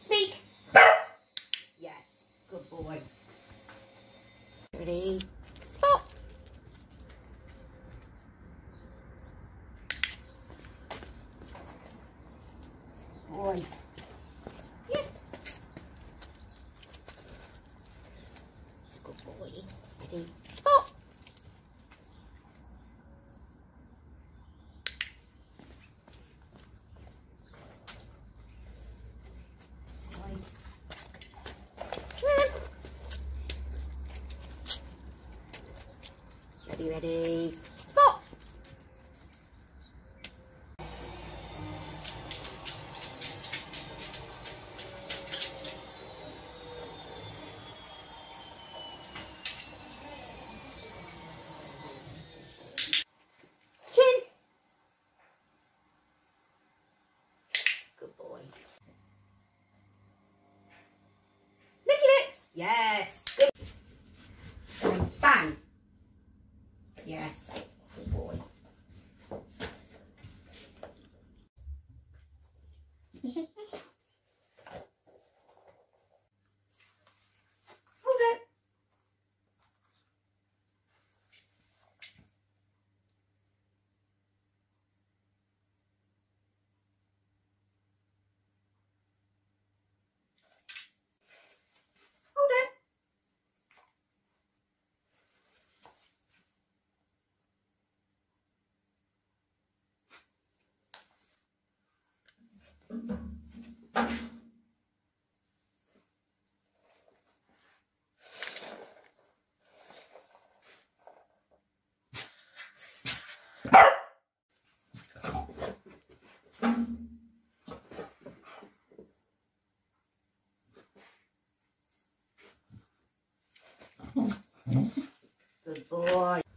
Speak. Yes. Good boy. Ready? Spot. Boy. Yeah. Good boy. Ready? Spot. Boy. Come on. Ready, ready. Spot. Chin. Good boy. Licky lips. Yes. Good. And bang. Yes. Good boy. Hold it. boy.